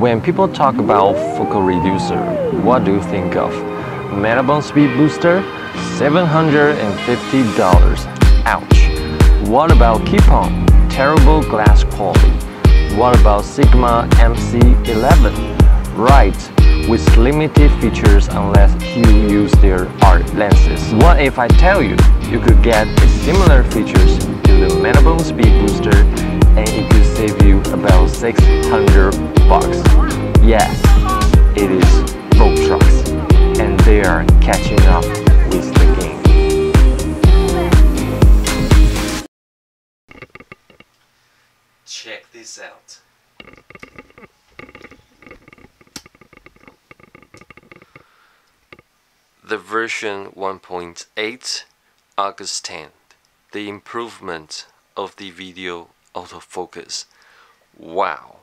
When people talk about focal reducer, what do you think of? Metabone Speed Booster? $750. Ouch. What about Kipon? Terrible glass quality. What about Sigma MC11? Right, with limited features unless you use their art lenses. What if I tell you you could get similar features to the Metabone Speed Booster 600 bucks? Yes, it is Boat Trucks and they are catching up with the game. Check this out. The version 1.8 August 10th. The improvement of the video autofocus. Wow.